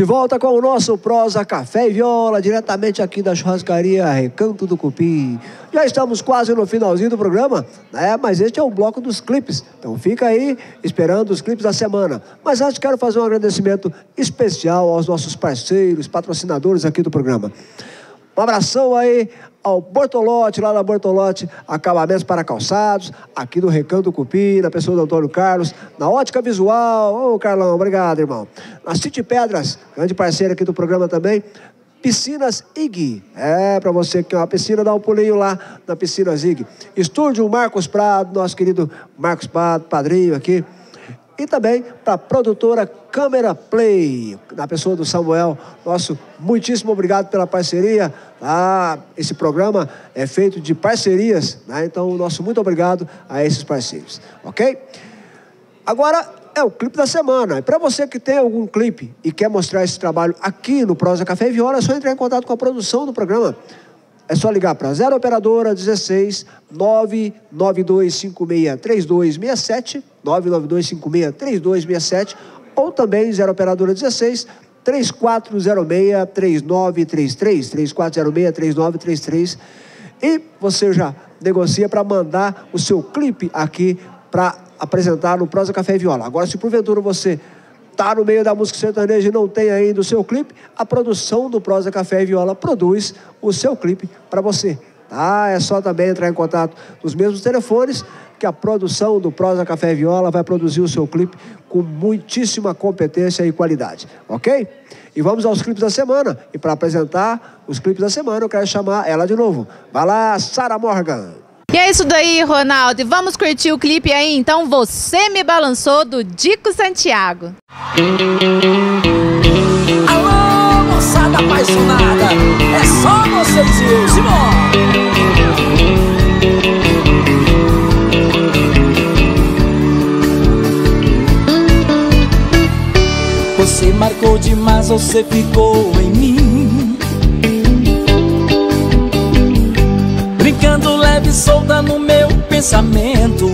De volta com o nosso Prosa Café e Viola, diretamente aqui da churrascaria Recanto do Cupim. Já estamos quase no finalzinho do programa, né? Mas este é o bloco dos clipes. Então fica aí esperando os clipes da semana. Mas antes quero fazer um agradecimento especial aos nossos parceiros, patrocinadores aqui do programa. Um abração aí ao Bortolote, lá na Bortolote, acabamentos para calçados, aqui do Recanto Cupim, na pessoa do Antônio Carlos, na Ótica Visual, ô Carlão, obrigado, irmão. Na City Pedras, grande parceiro aqui do programa também, Piscinas IG. É, para você que tem uma piscina, dá um pulinho lá na Piscinas IG. Estúdio Marcos Prado, nosso querido Marcos Prado, padrinho aqui. E também para a produtora Câmera Play, na pessoa do Samuel. Nosso muitíssimo obrigado pela parceria. Ah, esse programa é feito de parcerias, né? então nosso muito obrigado a esses parceiros, ok? Agora é o clipe da semana. E para você que tem algum clipe e quer mostrar esse trabalho aqui no Prosa Café e Viola, é só entrar em contato com a produção do programa. É só ligar para 0 operadora 16 99256 3267 99256 3267 ou também 0 operadora 16 3406 3933 3406 3933 e você já negocia para mandar o seu clipe aqui para apresentar no Prosa Café e Viola. Agora, se porventura você está no meio da música sertaneja e não tem ainda o seu clipe, a produção do Prosa Café e Viola produz o seu clipe para você. Tá? É só também entrar em contato nos mesmos telefones que a produção do Prosa Café e Viola vai produzir o seu clipe com muitíssima competência e qualidade, ok? E vamos aos clipes da semana. E para apresentar os clipes da semana, eu quero chamar ela de novo. Vai lá, Sara Morgan. E é isso daí, Ronaldo. Vamos curtir o clipe aí, então? Você me balançou do Dico Santiago. Alô, moçada apaixonada. É só vocês e eu. Você marcou demais, você ficou em mim. Brincando leve meu pensamento.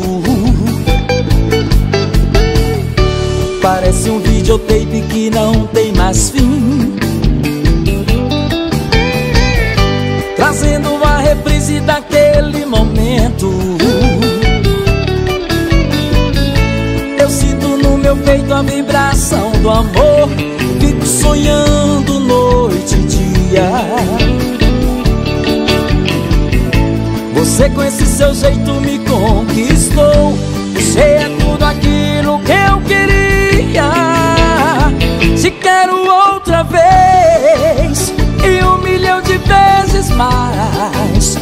Parece um videotape que não tem mais fim. Trazendo a reprise daquele momento. Eu sinto no meu peito a vibração do amor. Fico sonhando Você com esse seu jeito me conquistou. Você é tudo aquilo que eu queria. Te quero outra vez e um milhão de vezes mais.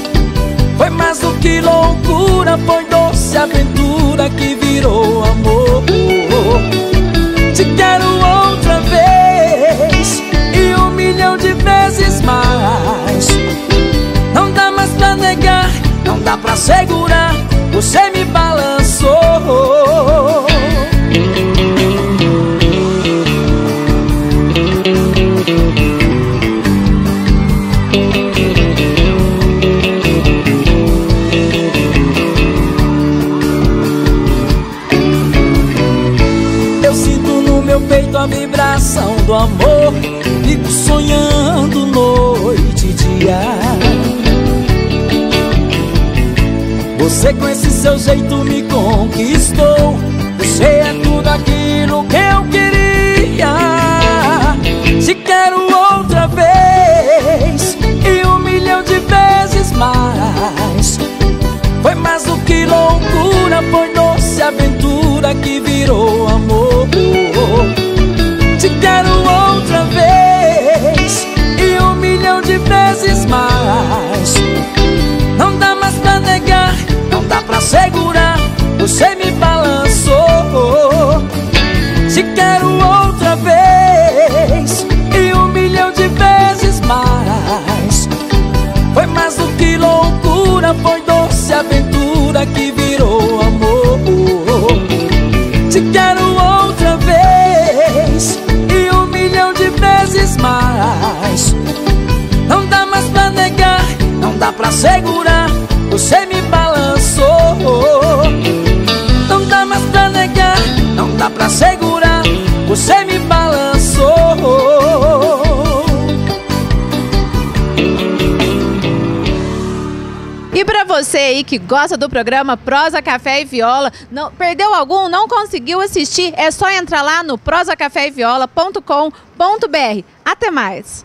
Foi mais do que loucura, foi doce aventura que virou amor. Te quero outra vez e um milhão de vezes mais. Não dá mais pra negar, dá pra segurar. Você me balançou. Eu sinto no meu peito a vibração do amor. Fico sonhando noite e dia. Você com esse seu jeito me conquistou. Você é tudo aquilo que eu queria. Te quero outra vez e um milhão de vezes mais. Foi mais do que loucura, foi doce aventura que virou pra segurar, você me balançou Não dá mais pra negar, não dá pra segurar, você me balançou E para você aí que gosta do programa Prosa Café e Viola, não, perdeu algum, não conseguiu assistir, é só entrar lá no prosacaféviola.com.br. Até mais!